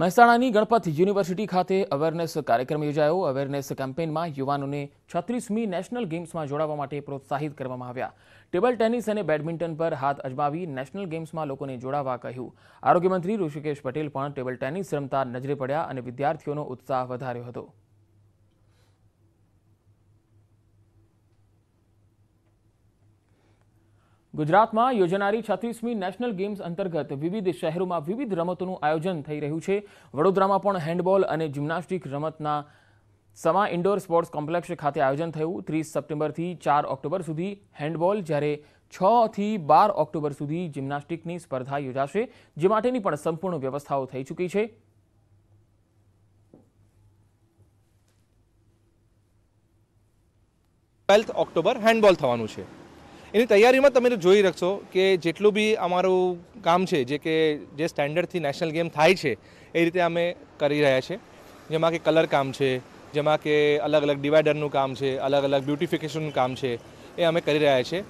મહેસાણાની Ganpat university ખાતે awareness કાર્યક્રમ યોજાયો. અવેરનેસ કેમ્પેનમાં યુવાનોને છત્રીસમી નેશનલ ગેમ્સમાં જોડાવા માટે પ્રોત્સાહિત કરવામાં આવ્યા. ટેબલ ટેનિસ અને બેડમિન્ટન પર હાથ અજમાવી નેશનલ ગેમ્સમાં લોકોને જોડાવા કહ્યું. આરોગ્યમંત્રી ઋષિકેશ પટેલ પણ ટેબલ ટેનિસ રમતા નજરે પડ્યા અને વિદ્યાર્થીઓનો ઉત્સાહ વધાર્યો હતો. ગુજરાતમાં યોજાનારી છત્રીસમી નેશનલ ગેમ્સ અંતર્ગત વિવિધ શહેરોમાં વિવિધ રમતોનું આયોજન થઈ રહ્યું છે. વડોદરામાં પણ હેન્ડબોલ અને જિમ્નાસ્ટિક રમતના સમા ઇન્ડોર સ્પોર્ટ્સ કોમ્પ્લેક્ષ ખાતે આયોજન થયું. ત્રીસ સપ્ટેમ્બરથી ચાર ઓક્ટોબર સુધી હેન્ડબોલ, જ્યારે છથી બાર ઓક્ટોબર સુધી જિમ્નાસ્ટિકની સ્પર્ધા યોજાશે, જે માટેની પણ સંપૂર્ણ વ્યવસ્થાઓ થઈ ચૂકી છે. ટ્વેલ્થ ઓક્ટોબર હેન્ડબોલ થવાનું છે. એની તૈયારીમાં તમે જોઈ રાખશો કે જેટલું બી અમારું કામ છે, જે કે જે સ્ટેન્ડર્ડથી નેશનલ ગેમ થાય છે, એ રીતે અમે કરી રહ્યા છે. જેમાં કે કલર કામ છે, જેમાં કે અલગ અલગ ડિવાઈડરનું કામ છે અલગ અલગ બ્યુટિફિકેશનનું કામ છે, એ અમે કરી રહ્યા છે.